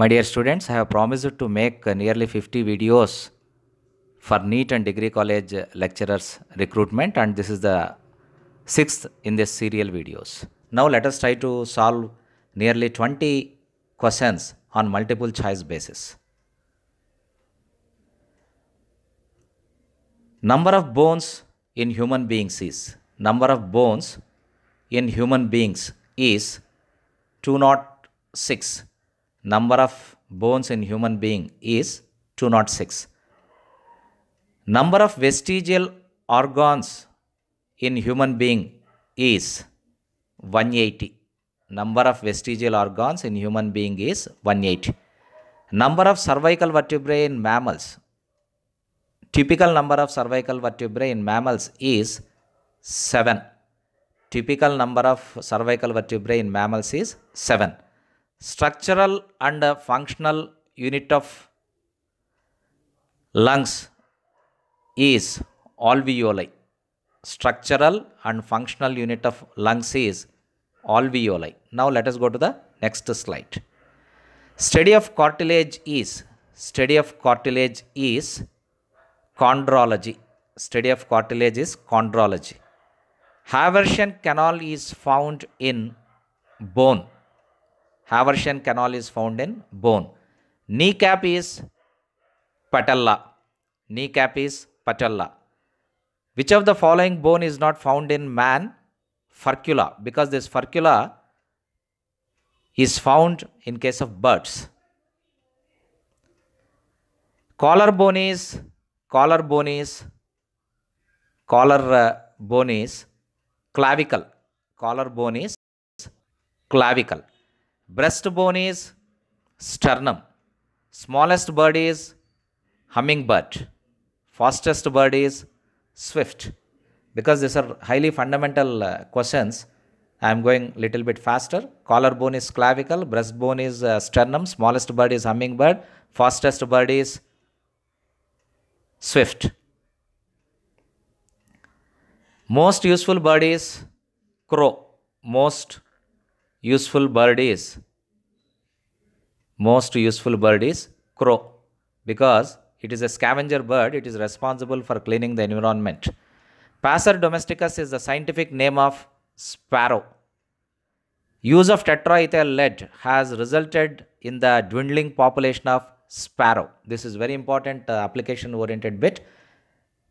My dear students, I have promised to make nearly 50 videos for NEET and degree college lecturers recruitment and this is the sixth in this serial videos. Now let us try to solve nearly 20 questions on multiple choice basis. Number of bones in human beings is number of bones in human beings is 206 number of bones in human being is 206 number of vestigial organs in human being is 180 number of vestigial organs in human being is 180 number of cervical vertebrae in mammals typical number of cervical vertebrae in mammals is 7 typical number of cervical vertebrae in mammals is 7 structural and functional unit of lungs is alveoli. Structural and functional unit of lungs is alveoli. Now let us go to the next slide. Study of cartilage is study of cartilage is chondrology. Study of cartilage is chondrology. Haversian canal is found in bone haversian canal is found in bone. Kneecap is patella. Kneecap is patella. Which of the following bone is not found in man? Furcula. Because this furcula is found in case of birds. Collarbone is collarbone is collar uh, bone is clavicle. Collarbone is clavicle breastbone is sternum. Smallest bird is hummingbird. Fastest bird is swift. Because these are highly fundamental uh, questions i am going little bit faster. Collarbone is clavicle breastbone is uh, sternum. Smallest bird is hummingbird. Fastest bird is swift. Most useful bird is crow. Most useful bird is most useful bird is crow. Because it is a scavenger bird it is responsible for cleaning the environment. Passer domesticus is the scientific name of sparrow. Use of tetraethyl lead has resulted in the dwindling population of sparrow. This is very important uh, application oriented bit.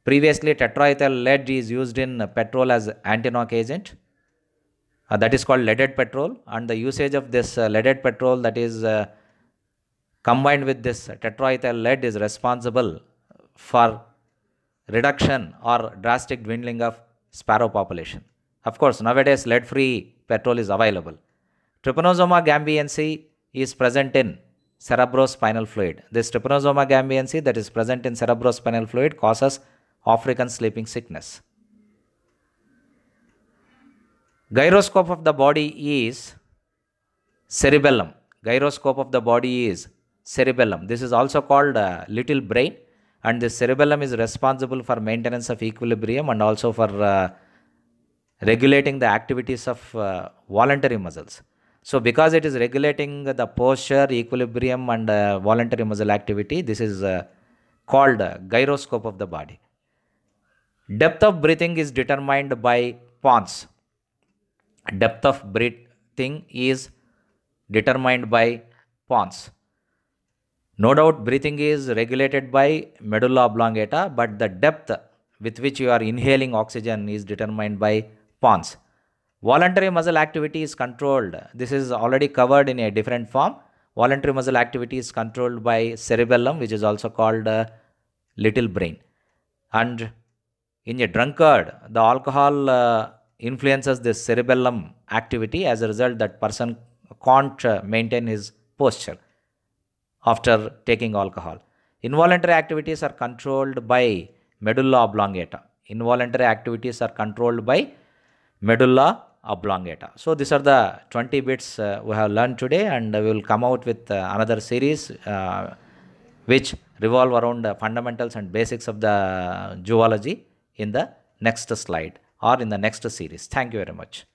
Previously tetraethyl lead is used in petrol as anti-knock agent uh, that is called leaded petrol. And the usage of this uh, leaded petrol that is uh, combined with this tetraethyl lead is responsible for reduction or drastic dwindling of sparrow population. Of course nowadays lead free petrol is available. Trypanosoma gambiense is present in cerebrospinal fluid. This trypanosoma gambiense that is present in cerebrospinal fluid causes african sleeping sickness gyroscope of the body is cerebellum. Gyroscope of the body is cerebellum. This is also called uh, little brain and this cerebellum is responsible for maintenance of equilibrium and also for uh, regulating the activities of uh, voluntary muscles. So because it is regulating the posture equilibrium and uh, voluntary muscle activity this is uh, called uh, gyroscope of the body. Depth of breathing is determined by pons depth of breathing is determined by pons no doubt breathing is regulated by medulla oblongata but the depth with which you are inhaling oxygen is determined by pons voluntary muscle activity is controlled. This is already covered in a different form. Voluntary muscle activity is controlled by cerebellum which is also called uh, little brain. And in a drunkard the alcohol uh, influences this cerebellum activity. As a result that person can't uh, maintain his posture after taking alcohol. Involuntary activities are controlled by medulla oblongata. Involuntary activities are controlled by medulla oblongata. So these are the 20 bits uh, we have learned today and we will come out with uh, another series uh, which revolve around the fundamentals and basics of the zoology in the next slide or in the next series. Thank you very much